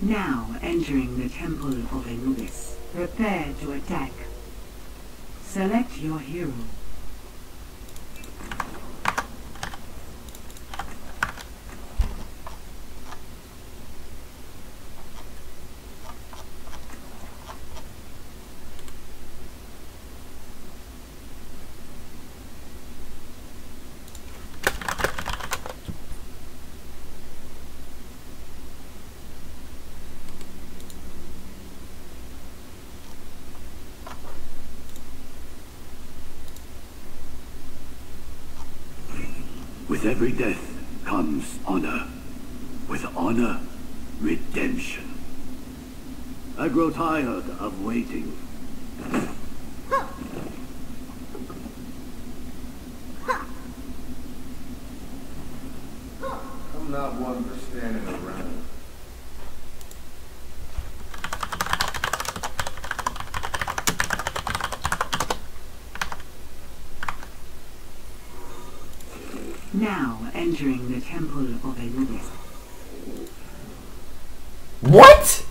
Now entering the Temple of Anubis. Prepare to attack. Select your hero. With every death comes honor. With honor, redemption. I grow tired of waiting. I'm not one for standing around. Now entering the Temple of Anubis. What?